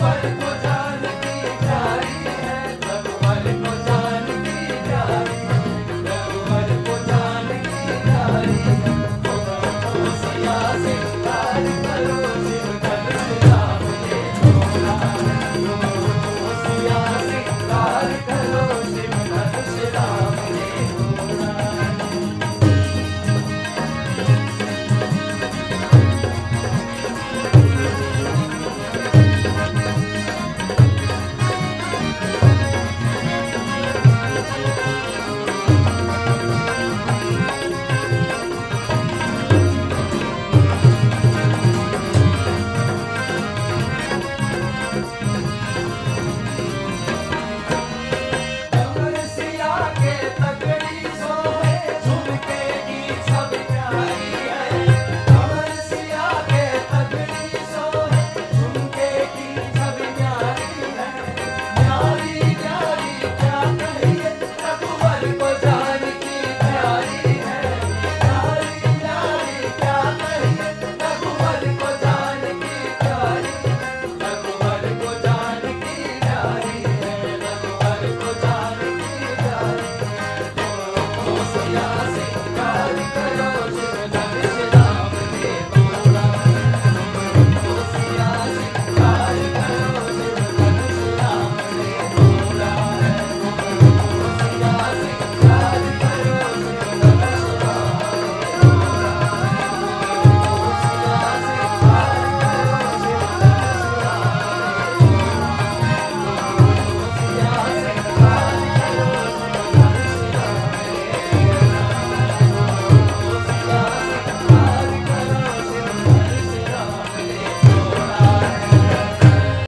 Mau?